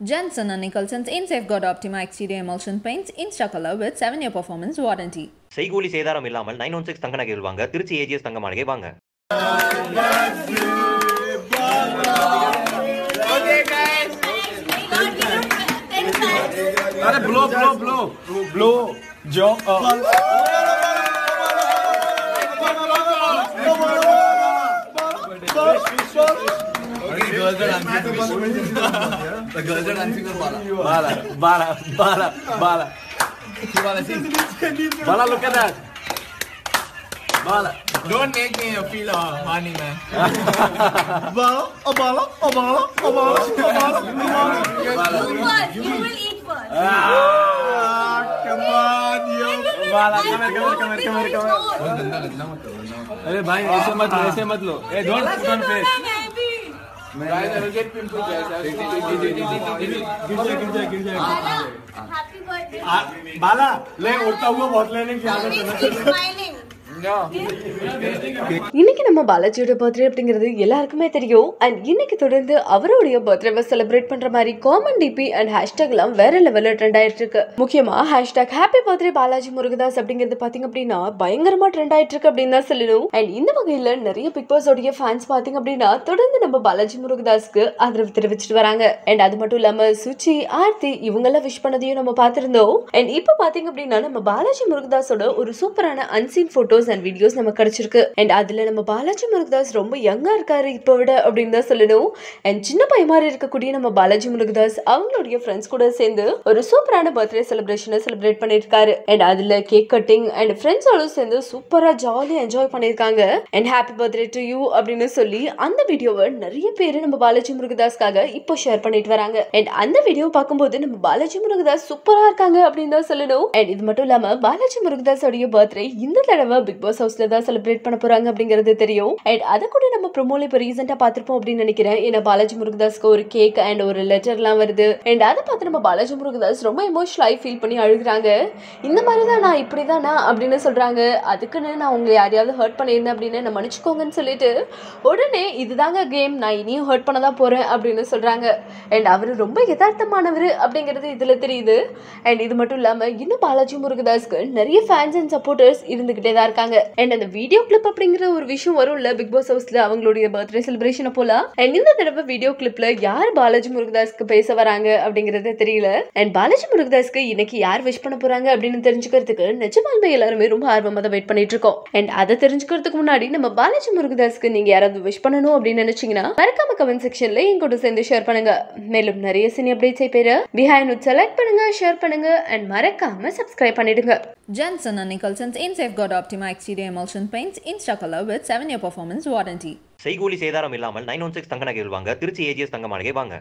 Jensen and Nicholson's in Safeguard Optima Exterior Emulsion Paints Insta Color with 7-year performance warranty. செய்கூலி சேதாரம் இல்லாமல் nine one six தங்க நகைகள் வாங்க திருச்சி ஏஜிஎஸ் தங்க மாளிகை வாங்க अरे ब्लो ब्लो ब्लो ब्लो जो The girls are dancing with Bala. Bala, Bala, Bala, Bala. Bala, see? Bala, look at that. Bala. Don't make me feel uh, horny, man. Bala, oh Bala, oh Bala, oh Bala, oh Bala, oh Bala. You first. You will eat first. Ah, come on, yo. Bala, come here, come here, come here, come here, come here. अरे भाई ऐसे मत लो ऐसे मत लो ए don't put on face बाला ले उड़ता हुआ बहुत लेने की आदत है. இன்னைக்கு நம்ம பாலாஜியோட பர்த்டே அப்படிங்கிறது எல்லாருக்குமே தெரியும். அண்ட் இன்னைக்கு தொடர்ந்து அவருடைய பர்த்டேவை செலிப்ரேட் பண்ற மாதிரி காமன் டிபி அண்ட் ஹேஷ்டாக்லாம் வேற லெவலில் ட்ரெண்ட் ஆயிட்டு இருக்கு. முக்கியமா hashtag happy birthday Balaji Murugadoss அப்படிங்கிறது பாத்தீங்க அப்படின்னா பயங்கரமா ட்ரெண்ட் ஆயிட்டு இருக்கு அப்படின்னு தான் சொல்லணும். அண்ட் இந்த வகையில நிறைய பிக் பாஸோடைய ஃபேன்ஸ் பாத்தீங்க அப்படின்னா தொடர்ந்து நம்ம பாலாஜி முருகதாஸ்க்கு ஆதரவு தெரிவிச்சிட்டு வராங்க. அண்ட் அது மட்டும் இல்லாம சுச்சி ஆர்த்தி இவங்கெல்லாம் விஷ் பண்ணதையும் நம்ம பார்த்திருந்தோம். அண்ட் இப்போ பாத்தீங்க அப்படின்னா நம்ம பாலாஜி முருகதாஸோட ஒரு சூப்பரான அன்சீன் போட்டோஸ் அண்ட் வீடியோஸ் நமக்கு கிடைச்சிருக்கு. அண்ட் அதுல நம்ம பாலாஜி முருகதாஸ் ரொம்ப யங்காக இருக்காரு இப்போ விட அப்படின்னு தான் சொல்லணும். அண்ட் சின்ன பையன் மாதிரி இருக்கக்கூடிய நம்ம பாலாஜி முருகதாஸ் அவங்களுடைய ஃப்ரெண்ட்ஸ் கூட சேர்ந்து ஒரு சூப்பரான பர்த்டே செலிப்ரேஷனை செலிப்ரேட் பண்ணியிருக்காரு அண்ட் அதில் கேக் கட்டிங் அண்ட் ஃப்ரெண்ட்ஸோட சேர்ந்து சூப்பராக ஜாலியாக என்ஜாய் பண்ணியிருக்காங்க and happy birthday to you அப்படின்னு சொல்லி அந்த வீடியோவை நிறைய பேர் நம்ம பாலாஜி முருகதாஸ்க்காக இப்போ ஷேர் பண்ணிட்டு வராங்க. அண்ட் அந்த வீடியோ பார்க்கும்போது நம்ம பாலாஜி முருகதாஸ் சூப்பரா இருக்காங்க அப்படின்னு தான் சொல்லணும். அண்ட் இது மட்டும் இல்லாம பாலாஜி முருகதாஸ் உடைய பர்த்டே இந்த தடவை பிக் பாஸ் ஹவுஸ்ல தான் செலிப்ரேட் பண்ண போறாங்க அப்படிங்கிறது தெரியும். அண்ட் அதை கூட நம்ம ப்ரொமோல இப்போ ரீசெண்டா பார்த்திருப்போம் அப்படின்னு நினைக்கிறேன். ஏன்னா பாலாஜி முருகதாஸ்க்கு ஒரு கேக் அண்ட் ஒரு லெட்டர்லாம் வருது. அண்ட் அதை பார்த்து நம்ம பாலாஜி முருகதாஸ் ரொம்ப எமோஷனலாகி ஃபீல் பண்ணி அழுகுறாங்க. இந்த மாதிரி தான் நான் இப்படி தான் நான் அப்படின்னு சொல்றாங்க. அதுக்குன்னு நான் உங்களை யாரையாவது ஹர்ட் பண்ணியிருந்தேன் அப்படின்னு நான் மன்னிச்சுக்கோங்கன்னு சொல்லிட்டு உடனே இதுதாங்க கேம் நான் இனியும் ஹர்ட் பண்ண தான் போறேன் அப்படின்னு சொல்றாங்க. அண்ட் அவர் ரொம்ப யதார்த்தமானவர் அப்படிங்கிறது இதுல தெரியுது. அண்ட் இது மட்டும் இல்லாம இன்னும் பாலாஜி முருகதாஸ்க்கு நிறைய ஃபேன்ஸ் அண்ட் சப்போர்ட்டர்ஸ் இருந்துகிட்டே தான் இருக்காங்க. அண்ட் அந்த வீடியோ கிளிப் அப்படிங்கிற ஒரு விஷயம் வரும்ல பிக் பாஸ் ஹவுஸ்ல அவங்களுடைய பர்த்டே செலிப்ரேஷனை போலாம் அண்ட் இந்த தடவை வீடியோ கிளிப்ல யார் பாலாஜி முருகதாஸ்க்கு பேச வராங்க அப்படிங்கறது தெரியல. அண்ட் பாலாஜி முருகதாஸ்க்கு இன்னைக்கு யார் விஷ் பண்ண போறாங்க அப்படின்னு தெரிஞ்சுக்கிறதுக்கு நிஜமாலுமே எல்லாருமே ரொம்ப ஆர்வமா தான் வெயிட் பண்ணிட்டு இருக்கோம். அண்ட் அதை தெரிஞ்சுக்கிறதுக்கு முன்னாடி நம்ம பாலாஜி முருகதாஸ்க்கு நீங்க யாராவது விஷ் பண்ணணும் அப்படின்னு நினைச்சீங்கன்னா மறக்காம கமெண்ட் செக்ஷன்ல எங்கூட சேர்ந்து ஷேர் பண்ணுங்க. மேலும் நிறைய சினி அப்டேட்ஸை பெற பிஹைண்ட் செலக்ட் பண்ணுங்க ஷேர் பண்ணுங்க அண்ட் மறக்காம சப்ஸ்கிரைப் பண்ணிடுங்க. Jensen and Nicholson's InSafeGuard Optima Exterior Emulsion Paints Insta Color with 7-year performance warranty. செய்கூலி சேதாரம் இல்லாமல் நைன் ஒன் சிக்ஸ் தங்க நகைகள் வாங்க திருச்சி ஏஜிஎஸ் தங்க மாளிகை வாங்க